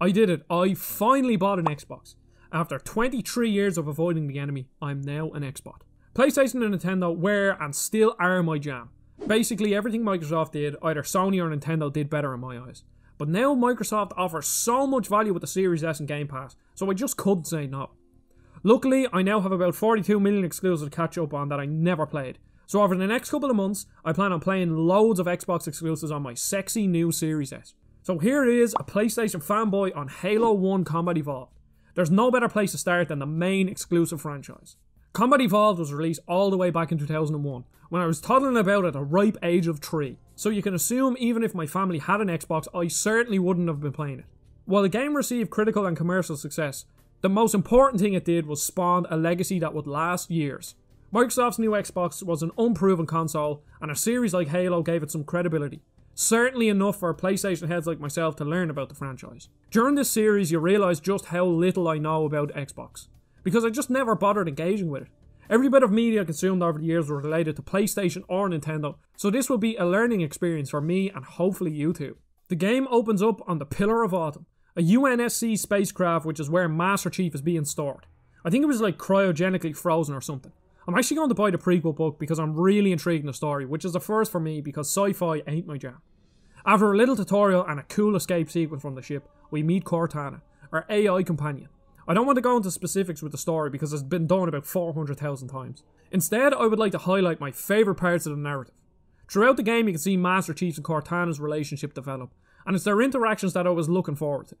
I did it. I finally bought an Xbox. After 23 years of avoiding the enemy, I'm now an Xbox. PlayStation and Nintendo were and still are my jam. Basically, everything Microsoft did, either Sony or Nintendo did better in my eyes. But now Microsoft offers so much value with the Series S and Game Pass, so I just couldn't say no. Luckily, I now have about 42 million exclusives to catch up on that I never played. So over the next couple of months, I plan on playing loads of Xbox exclusives on my sexy new Series S. So here is a PlayStation fanboy on Halo 1 Combat Evolved. There's no better place to start than the main exclusive franchise. Combat Evolved was released all the way back in 2001, when I was toddling about at a ripe age of 3, so you can assume even if my family had an Xbox, I certainly wouldn't have been playing it. While the game received critical and commercial success, the most important thing it did was spawn a legacy that would last years. Microsoft's new Xbox was an unproven console, and a series like Halo gave it some credibility. Certainly enough for PlayStation heads like myself to learn about the franchise. During this series, you realise just how little I know about Xbox, because I just never bothered engaging with it. Every bit of media consumed over the years was related to PlayStation or Nintendo, so this will be a learning experience for me and hopefully you too. The game opens up on the Pillar of Autumn, a UNSC spacecraft which is where Master Chief is being stored. I think it was like cryogenically frozen or something. I'm actually going to buy the prequel book because I'm really intrigued in the story, which is a first for me because sci-fi ain't my jam. After a little tutorial and a cool escape sequence from the ship, we meet Cortana, our AI companion. I don't want to go into specifics with the story because it's been done about 400,000 times. Instead, I would like to highlight my favourite parts of the narrative. Throughout the game, you can see Master Chief's and Cortana's relationship develop, and it's their interactions that I was looking forward to.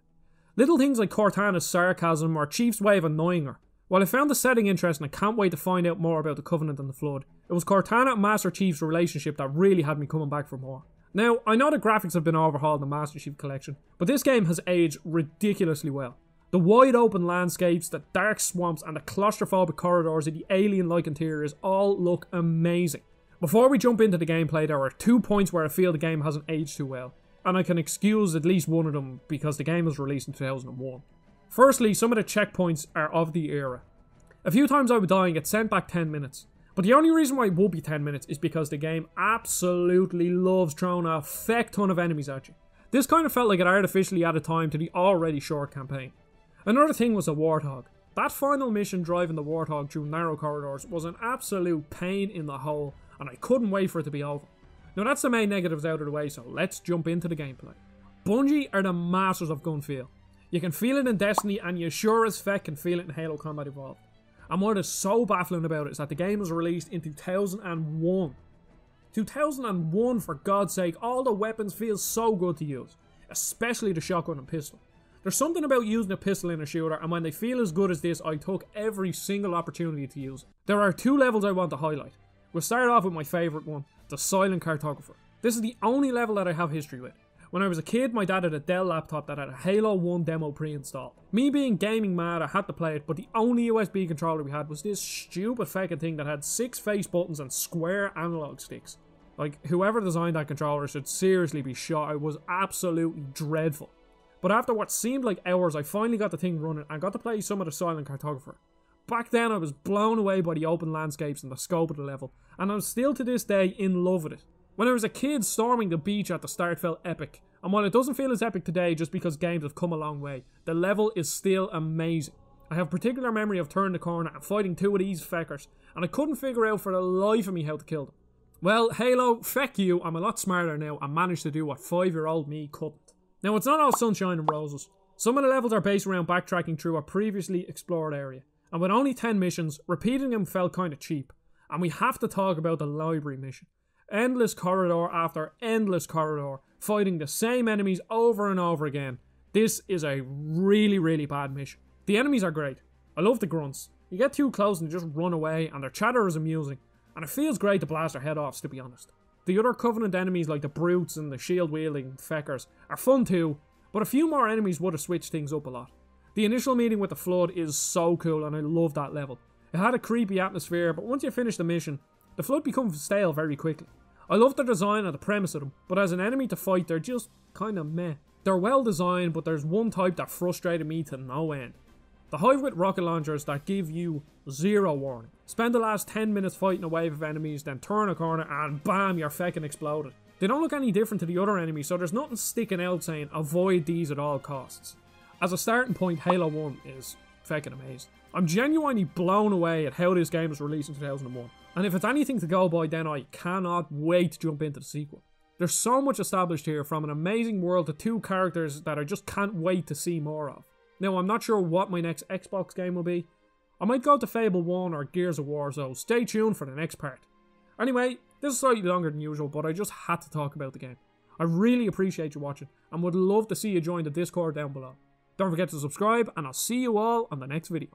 Little things like Cortana's sarcasm or Chief's way of annoying her, while I found the setting interesting and can't wait to find out more about the Covenant and the Flood, it was Cortana and Master Chief's relationship that really had me coming back for more. Now, I know the graphics have been overhauled in the Master Chief collection, but this game has aged ridiculously well. The wide open landscapes, the dark swamps, and the claustrophobic corridors of the alien like interiors all look amazing. Before we jump into the gameplay, there are two points where I feel the game hasn't aged too well, and I can excuse at least one of them because the game was released in 2001. Firstly, some of the checkpoints are of the era. A few times I would die and get sent back 10 minutes. But the only reason why it would be 10 minutes is because the game absolutely loves throwing a feck ton of enemies at you. This kind of felt like it artificially added time to the already short campaign. Another thing was the Warthog. That final mission driving the Warthog through narrow corridors was an absolute pain in the hole, and I couldn't wait for it to be over. Now that's the main negatives out of the way, so let's jump into the gameplay. Bungie are the masters of gun feel. You can feel it in Destiny, and you sure as feck can feel it in Halo Combat Evolved. And what is so baffling about it is that the game was released in 2001. 2001, for God's sake, all the weapons feel so good to use, especially the shotgun and pistol. There's something about using a pistol in a shooter, and when they feel as good as this, I took every single opportunity to use it. There are two levels I want to highlight. We'll start off with my favourite one, the Silent Cartographer. This is the only level that I have history with. When I was a kid, my dad had a Dell laptop that had a Halo 1 demo pre-installed. Me being gaming mad, I had to play it, but the only USB controller we had was this stupid fucking thing that had six face buttons and square analog sticks. Like, whoever designed that controller should seriously be shot. It was absolutely dreadful. But after what seemed like hours, I finally got the thing running and got to play some of the Silent Cartographer. Back then, I was blown away by the open landscapes and the scope of the level, and I'm still to this day in love with it. When I was a kid, storming the beach at the start felt epic, and while it doesn't feel as epic today just because games have come a long way, the level is still amazing. I have a particular memory of turning the corner and fighting two of these feckers, and I couldn't figure out for the life of me how to kill them. Well, Halo, feck you, I'm a lot smarter now and managed to do what 5 year old me couldn't. Now, it's not all sunshine and roses. Some of the levels are based around backtracking through a previously explored area, and with only 10 missions, repeating them felt kinda cheap. And we have to talk about the library mission. Endless corridor after endless corridor, fighting the same enemies over and over again. This is a really, really bad mission. The enemies are great. I love the grunts. You get too close and they just run away, and their chatter is amusing. And it feels great to blast their head offs, to be honest. The other Covenant enemies, like the Brutes and the shield wielding Feckers, are fun too, but a few more enemies would have switched things up a lot. The initial meeting with the Flood is so cool, and I love that level. It had a creepy atmosphere, but once you finish the mission, the Flood becomes stale very quickly. I love the design and the premise of them, but as an enemy to fight, they're just kinda meh. They're well designed, but there's one type that frustrated me to no end. The Hive with rocket launchers that give you zero warning. Spend the last 10 minutes fighting a wave of enemies, then turn a corner and bam, you're feckin' exploded. They don't look any different to the other enemies, so there's nothing sticking out saying avoid these at all costs. as a starting point, Halo 1 is fucking amazing. I'm genuinely blown away at how this game was released in 2001. And if it's anything to go by, then I cannot wait to jump into the sequel. There's so much established here from an amazing world to two characters that I just can't wait to see more of. Now, I'm not sure what my next Xbox game will be. I might go to Fable 1 or Gears of War, so stay tuned for the next part. Anyway, this is slightly longer than usual, but I just had to talk about the game. I really appreciate you watching and would love to see you join the Discord down below. Don't forget to subscribe, and I'll see you all on the next video.